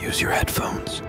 use your headphones.